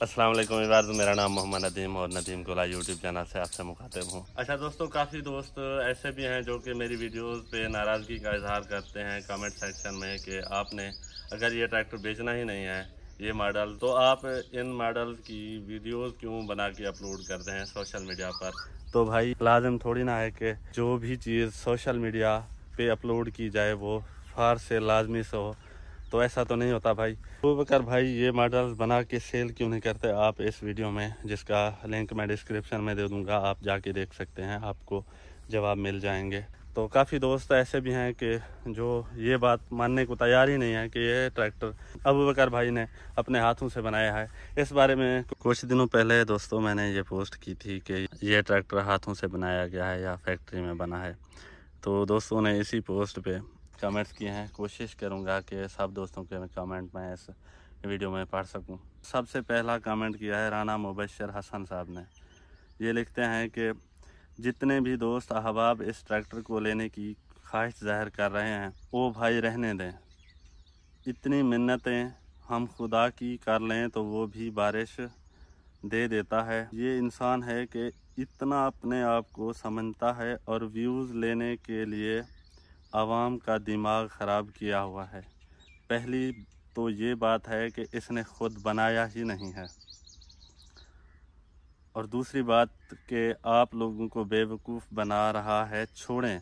السلام علیکم عباد میرا نام محمد ندیم اور ندیم گولا یوٹیوب چینل سے آپ سے مخاطب ہوں۔ اچھا دوستوں کافی دوست ایسے بھی ہیں جو کہ میری ویڈیوز پہ ناراضگی کا اظہار کرتے ہیں کامنٹ سیکشن میں کہ آپ نے اگر یہ ٹریکٹر بیچنا ہی نہیں ہے یہ ماڈل تو آپ ان ماڈل کی ویڈیوز کیوں بنا کے اپلوڈ کرتے ہیں سوشل میڈیا پر؟ تو بھائی لازم تھوڑی نہ ہے کہ جو بھی چیز سوشل میڈیا پہ اپلوڈ کی جائے وہ فار سے لازمی سے ہو۔ تو ایسا تو نہیں ہوتا بھائی۔ ابو بکر بھائی، یہ ماڈل بنا کے سیل کیوں نہیں کرتے؟ آپ اس ویڈیو میں جس کا لنک میں ڈسکرپشن میں دے دوں گا، آپ جا کے دیکھ سکتے ہیں، آپ کو جواب مل جائیں گے۔ تو کافی دوست ایسے بھی ہیں کہ جو یہ بات ماننے کو تیار ہی نہیں ہے کہ یہ ٹریکٹر ابو بکر بھائی نے اپنے ہاتھوں سے بنایا ہے۔ اس بارے میں کچھ دنوں پہلے دوستوں میں نے یہ پوسٹ کی تھی کہ یہ ٹریکٹر ہاتھوں سے بنایا گیا ہے یا فیکٹری میں بنا ہے۔ تو دوستوں نے اسی پوسٹ پہ کمنٹس کیے ہیں، کوشش کروں گا کہ سب دوستوں کے کمنٹ میں اس ویڈیو میں پڑھ سکوں۔ سب سے پہلا کمنٹ کیا ہے رانا مبشر حسن صاحب نے۔ یہ لکھتے ہیں کہ جتنے بھی دوست احباب اس ٹریکٹر کو لینے کی خواہش ظاہر کر رہے ہیں، وہ بھائی رہنے دیں۔ اتنی منتیں ہم خدا کی کر لیں تو وہ بھی بارش دے دیتا ہے۔ یہ انسان ہے کہ اتنا اپنے آپ کو سمجھتا ہے اور ویوز لینے کے لیے عوام کا دماغ خراب کیا ہوا ہے۔ پہلی تو یہ بات ہے کہ اس نے خود بنایا ہی نہیں ہے۔ اور دوسری بات کہ آپ لوگوں کو بے وقوف بنا رہا ہے، چھوڑیں۔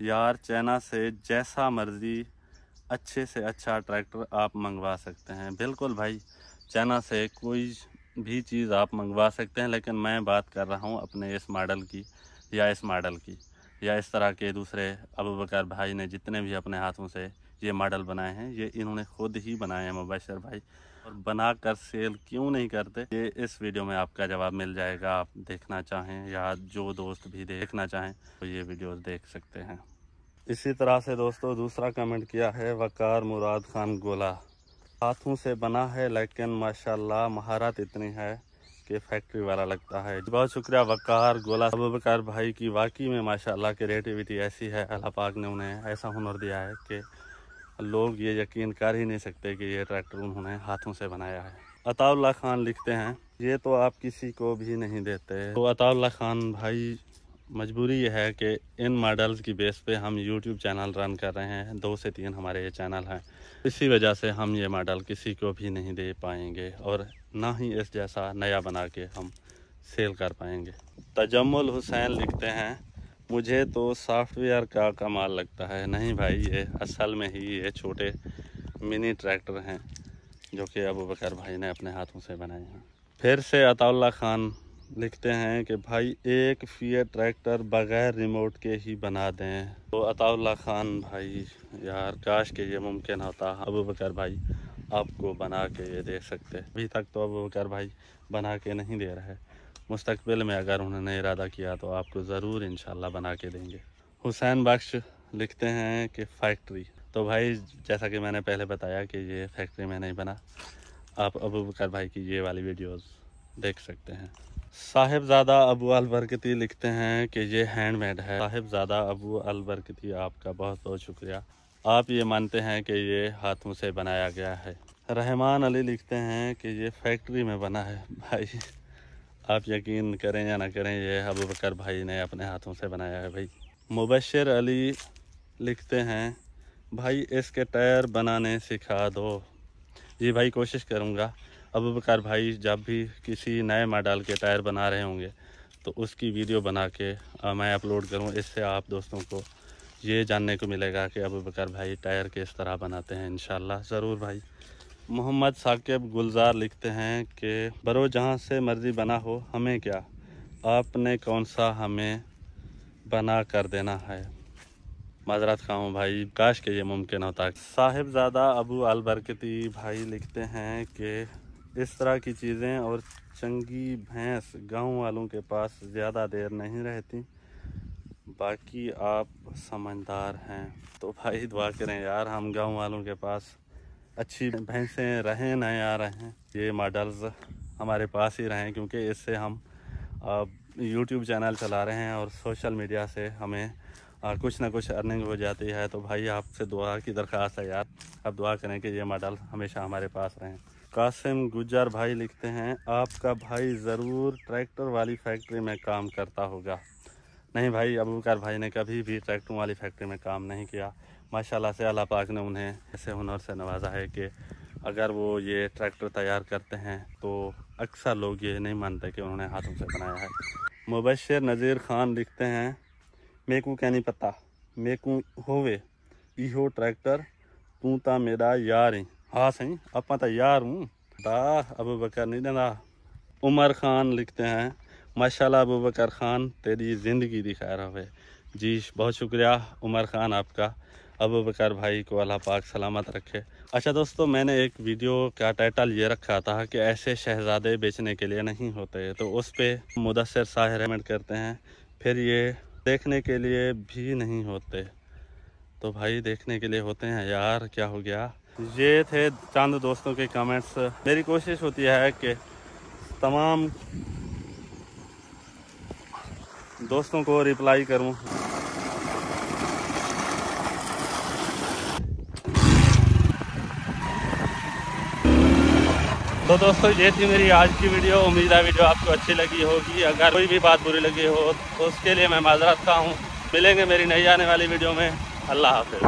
یار، چینا سے جیسا مرضی اچھے سے اچھا ٹریکٹر آپ منگوا سکتے ہیں۔ بالکل بھائی، چینا سے کوئی بھی چیز آپ منگوا سکتے ہیں، لیکن میں بات کر رہا ہوں اپنے اس ماڈل کی یا اس ماڈل کی۔ یا اس طرح کے دوسرے ابو بکر بھائی نے جتنے بھی اپنے ہاتھوں سے یہ ماڈل بنائے ہیں، یہ انہوں نے خود ہی بنائے ہیں مبشر بھائی۔ اور بنا کر سیل کیوں نہیں کرتے؟ یہ اس ویڈیو میں آپ کا جواب مل جائے گا۔ آپ دیکھنا چاہیں یا جو دوست بھی دیکھنا چاہیں تو یہ ویڈیوز دیکھ سکتے ہیں۔ اسی طرح سے دوستو، دوسرا کمنٹ کیا ہے، وقار مراد خان گولا ہاتھوں سے بنا ہے، لیکن ماشاءاللہ مہارت اتنی ہے۔ کہ فیکٹری والا لگتا ہے۔ بہت شکریہ وقار، گولا ابو بکار بھائی کی۔ واقعی میں ماشاءاللہ کریٹیوٹی ایسی ہے، اللہ پاک نے انہیں ایسا ہنر دیا ہے کہ لوگ یہ یقین کر ہی نہیں سکتے کہ یہ ٹریکٹر انہوں نے ہاتھوں سے بنایا ہے۔ عطا اللہ خان لکھتے ہیں، یہ تو آپ کسی کو بھی نہیں دیتے۔ تو عطا اللہ خان بھائی، مجبوری یہ ہے کہ ان ماڈلز کی بیس پہ ہم یوٹیوب چینل رن کر رہے ہیں۔ دو سے تین ہمارے یہ چینل ہیں۔ اسی وجہ سے ہم یہ ماڈل کسی کو بھی نہیں دے پائیں گے اور نہ ہی اس جیسا نیا بنا کے ہم سیل کر پائیں گے۔ تجمل حسین لکھتے ہیں، مجھے تو سافٹ ویئر کا کمال لگتا ہے۔ نہیں بھائی، یہ اصل میں ہی یہ چھوٹے منی ٹریکٹر ہیں جو کہ ابو بکر بھائی نے اپنے ہاتھوں سے بنائے ہیں۔ پھر سے عطا اللہ خان لکھتے ہیں کہ بھائی ایک فیئر ٹریکٹر بغیر ریموٹ کے ہی بنا دیں۔ تو عطا اللہ خان بھائی، یار کاش کہ یہ ممکن ہوتا۔ ابو بکر بھائی آپ کو بنا کے یہ دے سکتے۔ ابھی تک تو ابو بکر بھائی بنا کے نہیں دے رہے۔ مستقبل میں اگر انہوں نے ارادہ کیا تو آپ کو ضرور انشاءاللہ بنا کے دیں گے۔ حسین بخش لکھتے ہیں کہ فیکٹری۔ تو بھائی، جیسا کہ میں نے پہلے بتایا کہ یہ فیکٹری میں نہیں بنا۔ آپ ابو بکر بھائی کی یہ والی ویڈیوز دیکھ سکتے ہیں۔ صاحب زادہ ابو البرکتی لکھتے ہیں کہ یہ ہینڈ میڈ ہے۔ صاحب زادہ ابو البرکتی، آپ کا بہت بہت شکریہ۔ آپ یہ مانتے ہیں کہ یہ ہاتھوں سے بنایا گیا ہے۔ رحمان علی لکھتے ہیں کہ یہ فیکٹری میں بنا ہے۔ بھائی، آپ یقین کریں یا نہ کریں، یہ ابو بکر بھائی نے اپنے ہاتھوں سے بنایا ہے۔ بھائی، مبشر علی لکھتے ہیں، بھائی، اس کے ٹائر بنانے سکھا دو۔ جی بھائی، کوشش کروں گا۔ ابو بکر بھائی جب بھی کسی نئے ماڈل کے ٹائر بنا رہے ہوں گے، تو اس کی ویڈیو بنا کے میں اپلوڈ کروں۔ اس سے آپ دوستوں کو یہ جاننے کو ملے گا کہ ابو بکر بھائی ٹائر کس طرح بناتے ہیں، انشاءاللہ۔ ضرور بھائی۔ محمد ثاقب گلزار لکھتے ہیں کہ، برو جہاں سے مرضی بنا ہو، ہمیں کیا؟ آپ نے کون سا ہمیں بنا کر دینا ہے؟ معذرت خواہوں بھائی، کاش کہ یہ ممکن ہوتا۔ صاحب زادہ ابو البرکتی بھائی لکھتے ہیں کہ اس طرح کی چیزیں اور چنگی بھینس گاؤں والوں کے پاس زیادہ دیر نہیں رہتی۔ باقی آپ سمجھدار ہیں۔ تو بھائی دعا کریں یار، ہم گاؤں والوں کے پاس اچھی بھینسیں رہیں نہ آ رہے ہیں یہ ماڈلز ہمارے پاس ہی رہیں، کیونکہ اس سے ہم یوٹیوب چینل چلا رہے ہیں اور سوشل میڈیا سے ہمیں کچھ نہ کچھ ارننگ ہو جاتی ہے۔ تو بھائی، آپ سے دعا کی درخواست ہے یار۔ اب دعا کریں کہ یہ ماڈل ہمیشہ ہمارے پاس رہیں۔ قاسم گجار بھائی لکھتے ہیں، آپ کا بھائی ضرور ٹریکٹر والی فیکٹری میں کام کرتا ہوگا۔ نہیں بھائی ابوکار بھائی نے کبھی بھی ٹریکٹر والی فیکٹری میں کام نہیں کیا۔ ماشاءاللہ سے اللہ پاک نے انہیں ایسے ہنر سے نوازا ہے کہ اگر وہ یہ ٹریکٹر تیار کرتے ہیں تو اکثر لوگ یہ نہیں مانتے کہ انہوں نے ہاتھوں سے بنایا ہے۔ مبشر نذیر خان لکھتے ہیں میکو کیا نہیں پتا میکو ہووے، ایہو ٹریکٹر تو تا میرا یاری ہاں سائیں آپ یار ہوں۔ دا ابو بکر نہیں دینا عمر خان لکھتے ہیں۔ ماشاءاللہ ابو بکر خان، تیری زندگی دی خیر ہوئے۔ جی بہت شکریہ عمر خان آپ کا۔ ابو بکر بھائی کو اللہ پاک سلامت رکھے۔ اچھا دوستو، میں نے ایک ویڈیو کا ٹائٹل یہ رکھا تھا کہ ایسے شہزادے بیچنے کے لیے نہیں ہوتے۔ تو اس پہ مدثر ساحر احمد کرتے ہیں۔ پھر یہ دیکھنے کے لیے بھی نہیں ہوتے۔ تو بھائی، دیکھنے کے لیے ہوتے ہیں۔ یار، کیا ہو گیا؟ یہ تھے چند دوستوں کے کمنٹس میری کوشش ہوتی ہے کہ تمام دوستوں کو ریپلائی کروں۔ تو دوستو، یہ تھی میری آج کی ویڈیو امید ہے ویڈیو آپ کو اچھی لگی ہوگی۔ اگر کوئی بھی بات بری لگی ہو، تو اس کے لیے میں معذرت کا ہوں۔ ملیں گے میری نئی آنے والی ویڈیو میں۔ اللہ حافظ۔